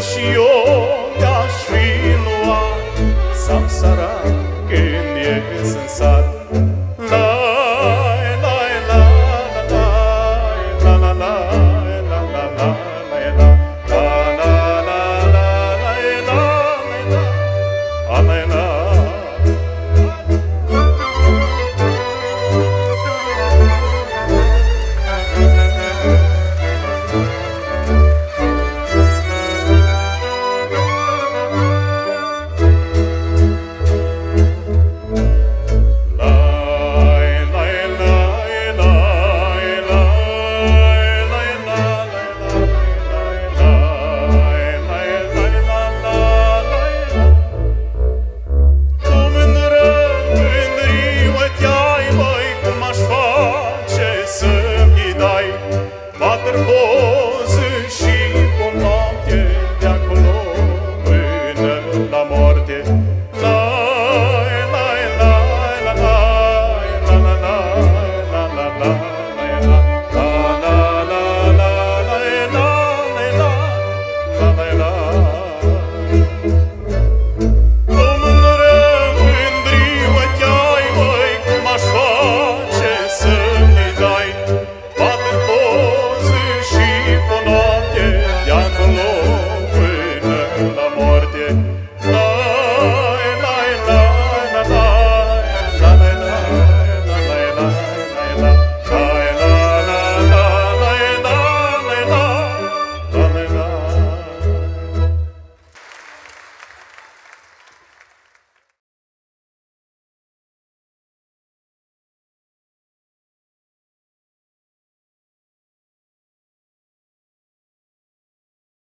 bless you. Oh.